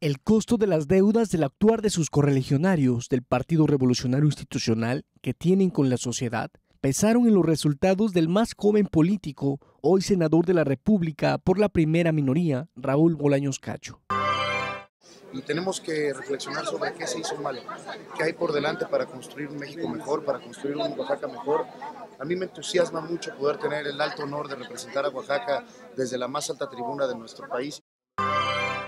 El costo de las deudas del actuar de sus correligionarios del Partido Revolucionario Institucional que tienen con la sociedad pesaron en los resultados del más joven político, hoy senador de la República por la primera minoría, Raúl Bolaños Cacho. Y tenemos que reflexionar sobre qué se hizo mal, qué hay por delante para construir un México mejor, para construir un Oaxaca mejor. A mí me entusiasma mucho poder tener el alto honor de representar a Oaxaca desde la más alta tribuna de nuestro país.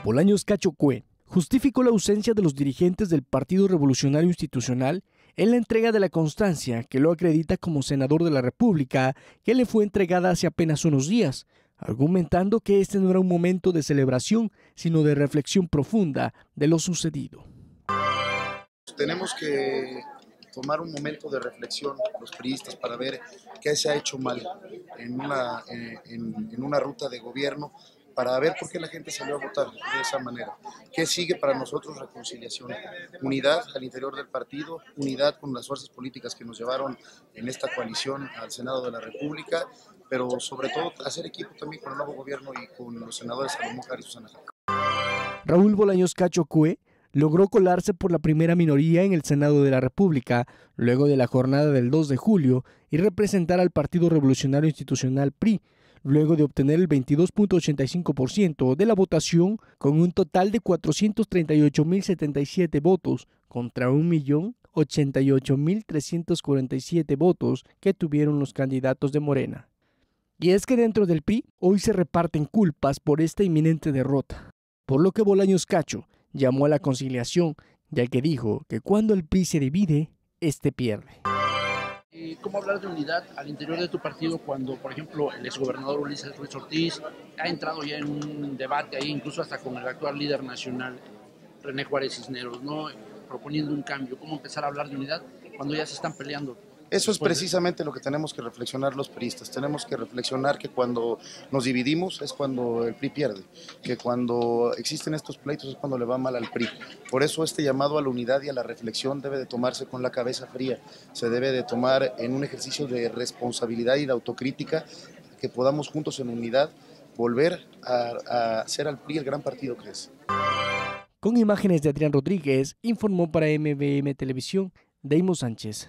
Bolaños Cacho Cue justificó la ausencia de los dirigentes del Partido Revolucionario Institucional en la entrega de la constancia que lo acredita como senador de la República, que le fue entregada hace apenas unos días, argumentando que este no era un momento de celebración, sino de reflexión profunda de lo sucedido. Tenemos que tomar un momento de reflexión los priistas para ver qué se ha hecho mal en una, en, en una ruta de gobierno para ver por qué la gente salió a votar de esa manera. ¿Qué sigue para nosotros? Reconciliación, unidad al interior del partido, unidad con las fuerzas políticas que nos llevaron en esta coalición al Senado de la República, pero sobre todo hacer equipo también con el nuevo gobierno y con los senadores Salomón y Susana Raúl Bolaños Cacho Cue logró colarse por la primera minoría en el Senado de la República, luego de la jornada del 2 de julio, y representar al Partido Revolucionario Institucional PRI, luego de obtener el 22.85% de la votación con un total de 438.077 votos contra 1.088.347 votos que tuvieron los candidatos de Morena. Y es que dentro del PRI hoy se reparten culpas por esta inminente derrota, por lo que Bolaños Cacho llamó a la conciliación, ya que dijo que cuando el PRI se divide, este pierde. ¿Cómo hablar de unidad al interior de tu partido cuando, por ejemplo, el exgobernador Ulises Ruiz Ortiz ha entrado ya en un debate ahí, incluso hasta con el actual líder nacional, René Juárez Cisneros, ¿no? proponiendo un cambio? ¿Cómo empezar a hablar de unidad cuando ya se están peleando? Eso es precisamente lo que tenemos que reflexionar los priistas. Tenemos que reflexionar que cuando nos dividimos es cuando el PRI pierde, que cuando existen estos pleitos es cuando le va mal al PRI. Por eso este llamado a la unidad y a la reflexión debe de tomarse con la cabeza fría, se debe de tomar en un ejercicio de responsabilidad y de autocrítica, que podamos juntos en unidad volver a, a ser al PRI el gran partido que es. Con imágenes de Adrián Rodríguez, informó para MBM Televisión Deimo Sánchez.